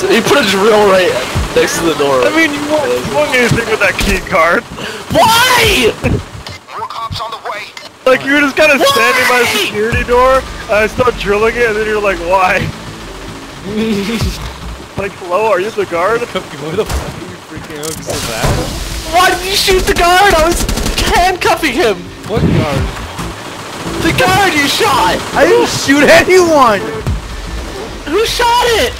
He put a drill right next to the door. I mean, you won't, you won't get anything with that key card. Why? More cops on the way. Like, you were just kind of standing by the security door, I start drilling it, and then you're like, why? like, hello, are you the guard? Why the fuck are you freaking out so bad? Why did you shoot the guard? I was handcuffing him. What guard? The guard you shot. I didn't shoot anyone! Who shot it?